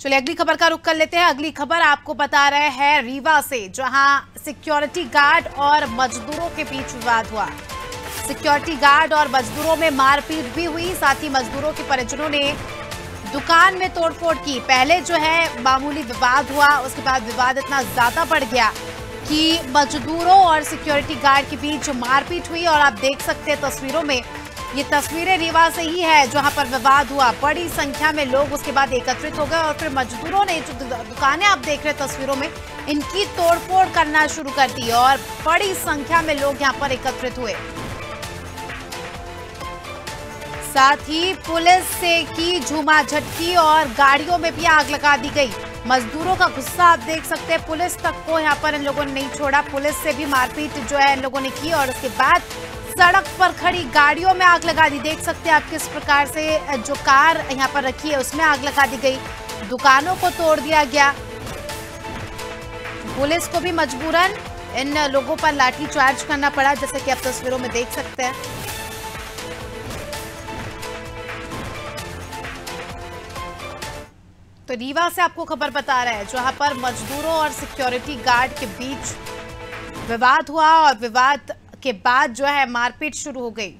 चलिए, अगली खबर का रुख कर लेते हैं। अगली खबर आपको बता रहे हैं रीवा से, जहाँ सिक्योरिटी गार्ड और मजदूरों के बीच विवाद हुआ। सिक्योरिटी गार्ड और मजदूरों में मारपीट भी हुई, साथ ही मजदूरों के परिजनों ने दुकान में तोड़फोड़ की। पहले जो है, मामूली विवाद हुआ, उसके बाद विवाद इतना ज़्यादा बढ़ गया कि मजदूरों और सिक्योरिटी गार्ड के बीच मारपीट हुई, और आप देख सकते हैं तस्वीरों में ये तस्वीरें रीवा से ही है, जहाँ पर विवाद हुआ। बड़ी संख्या में लोग उसके बाद एकत्रित हो गए और फिर मजदूरों ने जो दुकानें आप देख रहे तस्वीरों में, इनकी तोड़फोड़ करना शुरू कर दी और बड़ी संख्या में लोग यहाँ पर एकत्रित हुए। साथ ही पुलिस से की झूमा झटकी और गाड़ियों में भी आग लगा दी गई। मजदूरों का गुस्सा आप देख सकते हैं, पुलिस तक को यहाँ पर इन लोगों ने नहीं छोड़ा। पुलिस से भी मारपीट जो है इन लोगों ने की और उसके बाद सड़क पर खड़ी गाड़ियों में आग लगा दी। देख सकते हैं आप किस प्रकार से जो कार यहाँ पर रखी है, उसमें आग लगा दी गई। दुकानों को तोड़ दिया गया। पुलिस को भी मजबूरन इन लोगों पर लाठी चार्ज करना पड़ा, जैसे कि आप तस्वीरों में देख सकते हैं। तो रीवा से आपको खबर बता रहे हैं, जहाँ पर मजदूरों और सिक्योरिटी गार्ड के बीच विवाद हुआ और विवाद के बाद जो है मारपीट शुरू हो गई।